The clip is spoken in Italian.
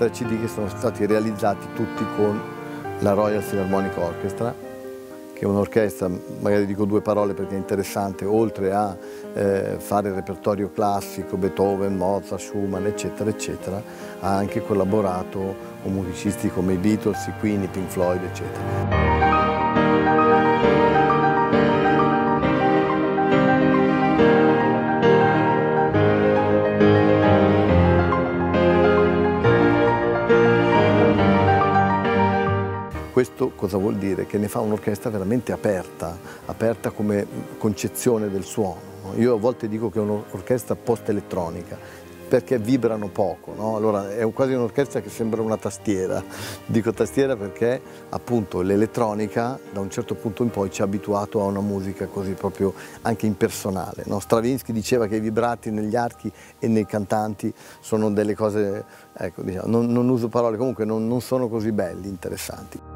tre CD che sono stati realizzati tutti con la Royal Philharmonic Orchestra, che è un'orchestra, magari dico due parole perché è interessante, oltre a eh, fare il repertorio classico, Beethoven, Mozart, Schumann, eccetera, eccetera, ha anche collaborato con musicisti come i Beatles, i Queen, i Pink Floyd, eccetera. Questo cosa vuol dire? Che ne fa un'orchestra veramente aperta, aperta come concezione del suono. Io a volte dico che è un'orchestra post-elettronica, perché vibrano poco, no? allora è quasi un'orchestra che sembra una tastiera, dico tastiera perché appunto l'elettronica da un certo punto in poi ci ha abituato a una musica così proprio anche impersonale, no? Stravinsky diceva che i vibrati negli archi e nei cantanti sono delle cose, ecco diciamo, non, non uso parole, comunque non, non sono così belli, interessanti.